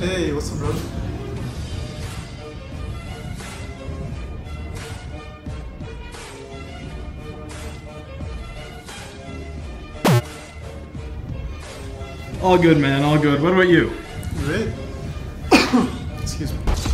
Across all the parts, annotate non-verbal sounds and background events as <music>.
Hey, what's up, bro? All good, man. All good. What about you? Great. <coughs> Excuse me.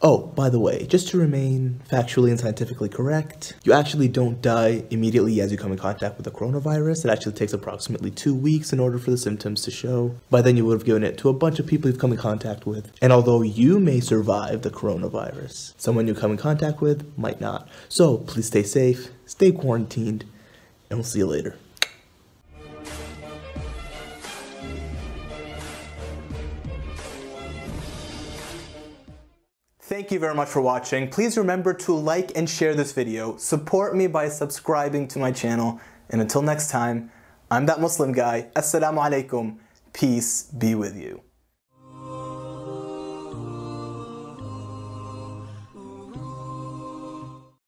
Oh, by the way, just to remain factually and scientifically correct, you actually don't die immediately as you come in contact with the coronavirus. It actually takes approximately two weeks in order for the symptoms to show. By then, you would have given it to a bunch of people you've come in contact with. And although you may survive the coronavirus, someone you come in contact with might not. So please stay safe, stay quarantined, and we'll see you later. Thank you very much for watching. Please remember to like and share this video. Support me by subscribing to my channel. And until next time, I'm that Muslim guy. Assalamu alaikum. Peace be with you.